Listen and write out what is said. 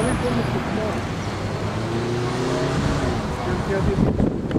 Головы полностью тьма. Сколько я объясню.